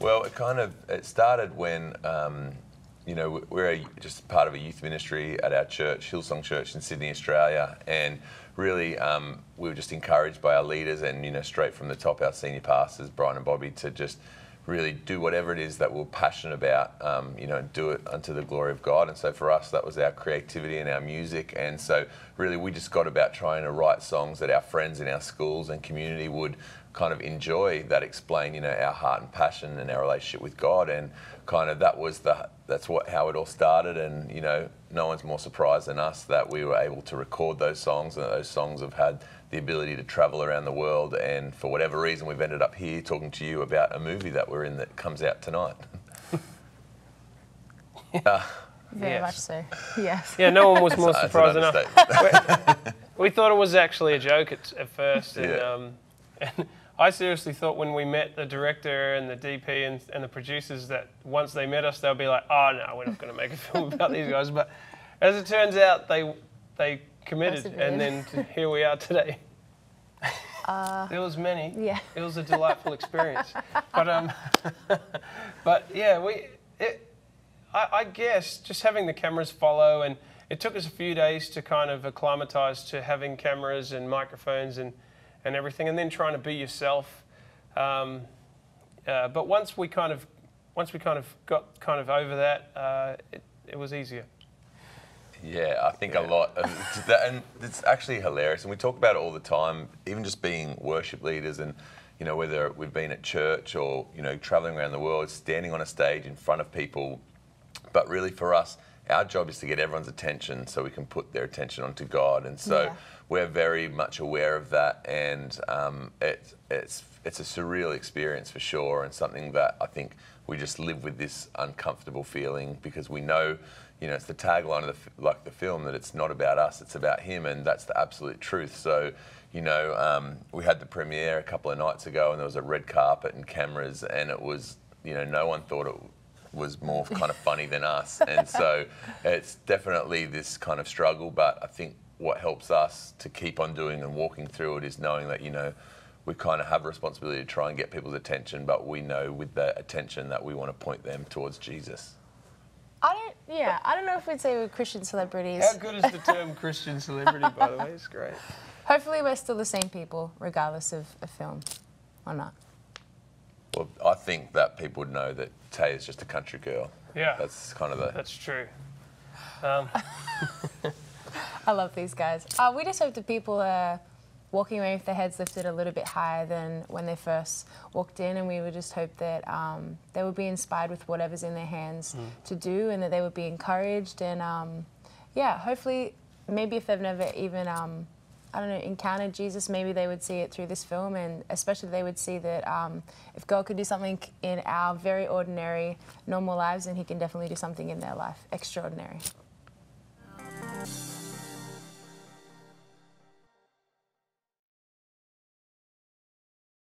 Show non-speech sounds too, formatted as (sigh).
Well, it kind of it started when um, you know we're a, just part of a youth ministry at our church, Hillsong Church in Sydney, Australia, and really um, we were just encouraged by our leaders and you know straight from the top, our senior pastors Brian and Bobbie to just really do whatever it is that we're passionate about, um, you know, and do it unto the glory of God. And so for us, that was our creativity and our music. And so really, we just got about trying to write songs that our friends in our schools and community would kind of enjoy that explain, you know, our heart and passion and our relationship with God. And kind of that was the that's what how it all started. And you know, no one's more surprised than us that we were able to record those songs and those songs have had the ability to travel around the world. And for whatever reason, we've ended up here talking to you about a movie that we're in that comes out tonight. (laughs) uh, Very Yes. much so. Yes. Yeah, no one was more that's surprised than us. understatement. We thought it was actually a joke at, at first, and, Yeah. um, and I seriously thought when we met the director and the DP and, and the producers that once they met us, they'll be like, "Oh no, we're not going to make a (laughs) film about these guys." But as it turns out, they they committed, and then here we are today. Uh, There was many. yeah. It was a delightful experience. But um, (laughs) but yeah, we it, I, I guess just having the cameras follow, and it took us a few days to kind of acclimatise to having cameras and microphones and and everything, and then trying to be yourself. Um, uh, but once we kind of once we kind of got kind of over that, uh, it, it was easier. Yeah, I think a lot. Of (laughs) that, and it's actually hilarious. And we talk about it all the time, even just being worship leaders and, you know, whether we've been at church or, you know, traveling around the world, standing on a stage in front of people. But really for us, our job is to get everyone's attention so we can put their attention onto God. And so Yeah. we're very much aware of that. And um, it, it's, it's a surreal experience for sure and something that I think we just live with this uncomfortable feeling because we know you know, it's the tagline of the, like the film that it's not about us, it's about him, and that's the absolute truth. So, you know, um, we had the premiere a couple of nights ago, and there was a red carpet and cameras, and it was, you know, no one thought it was more kind of funny than us, and so it's definitely this kind of struggle. But I think what helps us to keep on doing and walking through it is knowing that you know. We kind of have a responsibility to try and get people's attention, but we know with that attention that we want to point them towards Jesus. I don't. Yeah. I don't know if we'd say we're Christian celebrities. How good is the term Christian celebrity, by the way? It's great. Hopefully, we're still the same people, regardless of a film or not. Well, I think that people would know that Tay is just a country girl. Yeah. That's kind of the. That's true. (laughs) Um, I love these guys. Uh, we just hope that people are walking away with their heads lifted a little bit higher than when they first walked in, and we would just hope that um, they would be inspired with whatever's in their hands to do, and that they would be encouraged. And um, yeah, hopefully, maybe if they've never even um, I don't know encountered Jesus, maybe they would see it through this film, and especially they would see that um, if God could do something in our very ordinary, normal lives, then He can definitely do something in their life extraordinary.